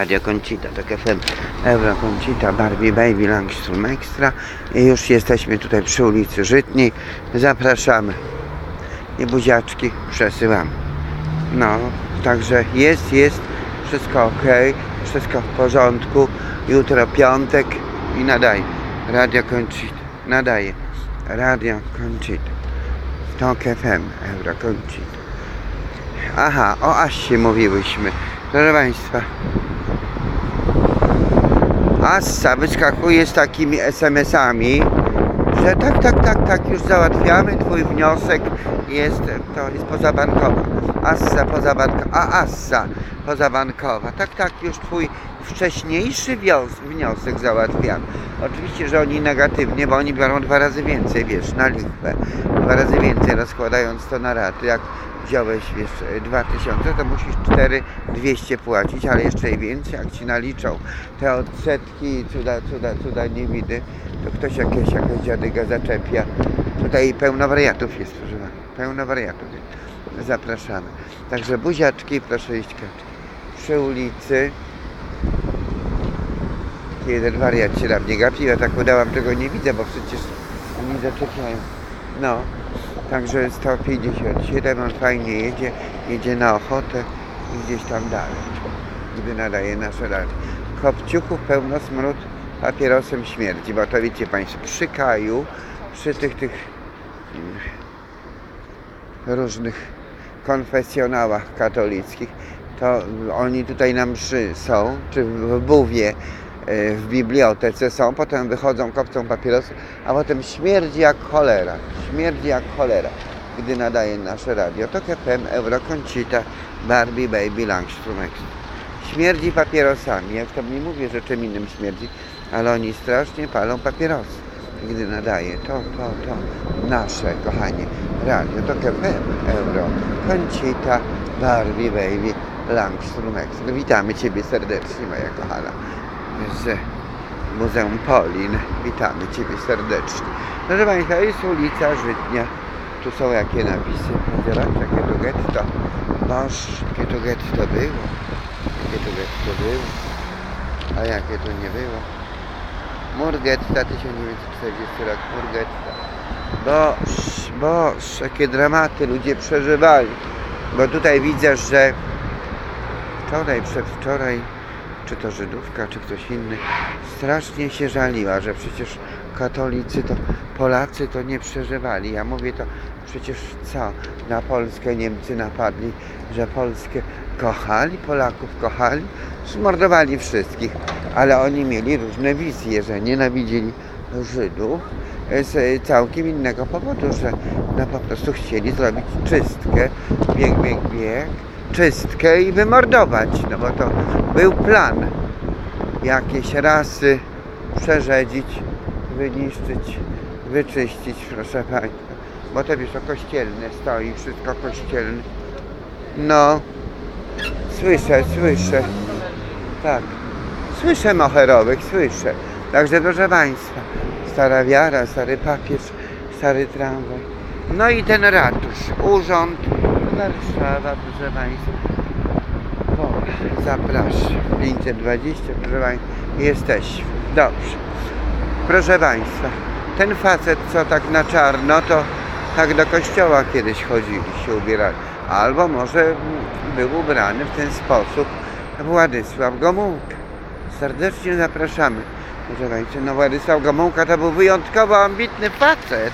Radio Concita, tak FM, Euro Concita, Barbie Baby, Langstrom Extra. I już jesteśmy tutaj przy ulicy Żytniej, zapraszamy. I buziaczki przesyłamy. No, także jest, jest, wszystko ok, wszystko w porządku, jutro piątek i nadaje, Radio Concita, nadaje, Radio Concita, Tok FM, Euro Concita. Aha, o Asie mówiłyśmy, proszę Państwa. Assa wyskakuje z takimi SMS-ami, że tak, tak, tak, tak, już załatwiamy, twój wniosek jest, to jest pozabankowa. Assa pozabankowa, a Assa pozabankowa. Tak, tak, już twój wcześniejszy wniosek załatwiamy. Oczywiście, że oni negatywnie, bo oni biorą dwa razy więcej, wiesz, na lichwę. Dwa razy więcej rozkładając to na raty. Jak wziąłeś, wiesz, 2000, to musisz 4200 płacić, ale jeszcze i więcej, jak ci naliczą te odsetki cuda, cuda, cuda nie widy, to ktoś jakieś, jakaś dziadyga zaczepia. Tutaj pełno wariatów jest, proszę pana. Pełno wariatów jest. Zapraszamy. Także buziaczki, proszę iść kaczki. Przy ulicy jeden wariat się na mnie gapi, ja tak udałam, tego nie widzę, bo przecież oni zaczepiają. No, także 157, on fajnie jedzie, jedzie na ochotę i gdzieś tam dalej, gdy nadaje nasze radio. Kopciuchów pełno smród papierosem śmierdzi, bo to wiecie Państwo, przy Kaju, przy tych, tych różnych konfesjonałach katolickich, to oni tutaj na mszy są, czy w Buwie, e, w bibliotece są, potem wychodzą, kopcą papierosy, a potem śmierdzi jak cholera, śmierdzi jak cholera, gdy nadaje nasze radio. To KPM, Eurokoncita, Barbie, Baby, Langstrom Extra. Śmierdzi papierosami, jak to nie mówię, że czym innym śmierdzi, ale oni strasznie palą papierosy, gdy nadaje. To, to, to nasze, kochanie, radio, to KPM, Euro, Concita, Barbie, Baby, Langstrom Extra. Witamy Ciebie serdecznie, moja kochana z Muzeum Polin. Witamy Ciebie serdecznie. Proszę Państwa, jest ulica Żytnia. Tu są jakie napisy. Zobacz, jakie to getto. Boż, jakie to getto było. Jakie to getto było. A jakie to nie było. Mur getta, 1940 rok, mur getta. Boż, boż, jakie dramaty ludzie przeżywali. Bo tutaj widzę, że wczoraj, przedwczoraj czy to Żydówka, czy ktoś inny, strasznie się żaliła, że przecież katolicy to Polacy to nie przeżywali. Ja mówię to przecież co? Na Polskę Niemcy napadli, że Polskę kochali, Polaków kochali, zmordowali wszystkich, ale oni mieli różne wizje, że nienawidzili Żydów z całkiem innego powodu, że no po prostu chcieli zrobić czystkę, bieg, bieg, bieg, czystkę i wymordować, no bo to był plan jakieś rasy przerzedzić, wyniszczyć, wyczyścić, proszę Państwa. Bo to wiesz, o kościelne stoi, wszystko kościelne. No, słyszę, słyszę. Tak, słyszę moherowych, słyszę. Także proszę Państwa, stara wiara, stary papież, stary tramwaj. No i ten ratusz, urząd Warszawa, proszę Państwa. Zapraszam. 520, proszę Państwa, jesteśmy. Dobrze. Proszę Państwa, ten facet, co tak na czarno, to tak do kościoła kiedyś chodzili, się ubierali. Albo może był ubrany w ten sposób Władysław Gomułka. Serdecznie zapraszamy. Proszę Państwa, no Władysław Gomułka to był wyjątkowo ambitny facet.